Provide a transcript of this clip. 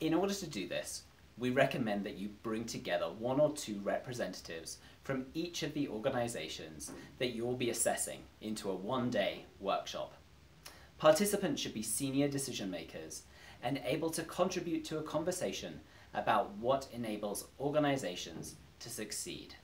In order to do this, we recommend that you bring together one or two representatives from each of the organisations that you will be assessing into a one-day workshop. Participants should be senior decision makers and able to contribute to a conversation about what enables organisations to succeed.